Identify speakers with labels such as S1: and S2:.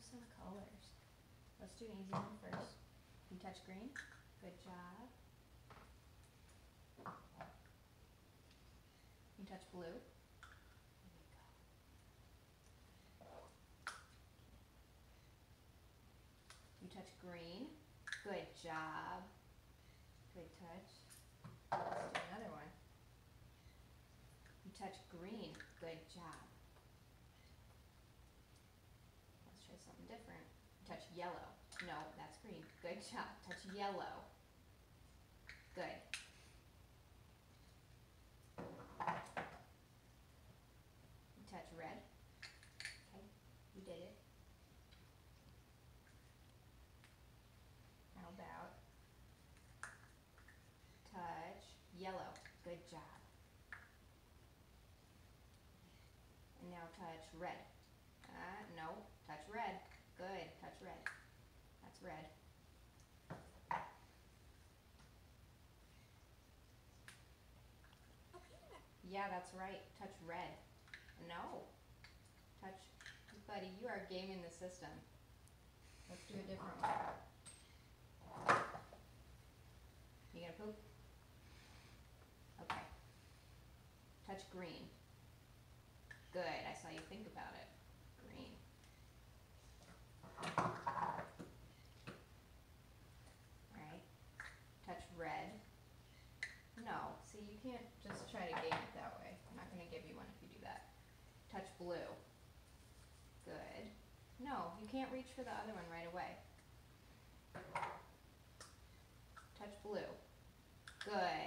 S1: some colors. Let's do an easy one first. You touch green. Good job. You touch blue. You touch green. Good job. Good touch. Let's do another one. You touch green. Good job. Let's try something different. Touch yellow. No, that's green. Good job. Touch yellow. Good. Touch red. Okay, you did it. How about touch yellow? Good job. And now touch red. Uh, no, touch red. Touch red. That's red. Yeah, that's right. Touch red. No. Touch, buddy, you are gaming the system. Let's do a different one. You gonna poop? Okay. Touch green. Good, I saw you think about it. Green. Alright. Touch red. No, see, you can't just try to game it that way. I'm not gonna give you one if you do that. Touch blue. Good. No, you can't reach for the other one right away. Touch blue. Good.